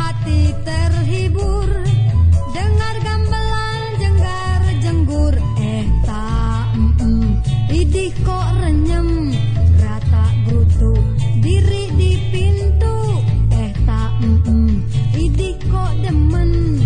hati terhibur. Dengar gamelan jenggar jenggur. Eh tak mm, -mm. idih kok renyem. Rata brutu diri di pintu. Eh tak mm, -mm. idih kok demen.